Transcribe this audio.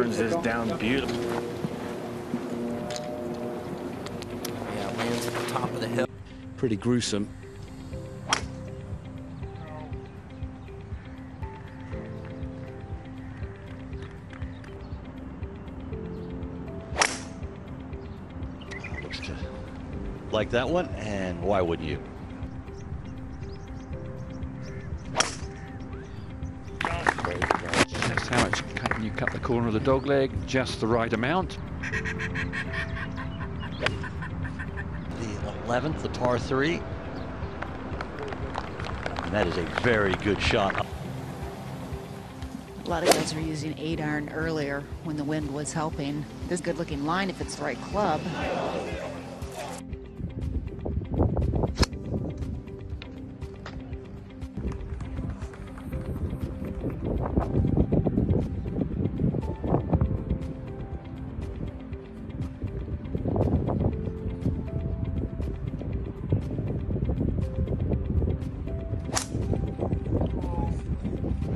this down beautiful. Yeah, lands at the top of the hill. Pretty gruesome. Looks to like that one, and why wouldn't you? Much can you cut the corner of the dog leg? Just the right amount. The 11th, the par three. And that is a very good shot. A lot of guys were using eight iron earlier when the wind was helping. This good looking line if it's the right club.